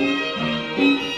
Música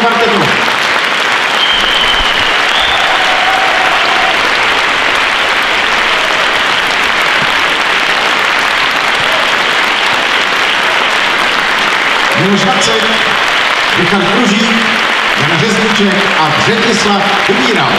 Kvarteto. Miloš Vacek, Richard Kružík, Jan Řezniček a Břetislav Umíral.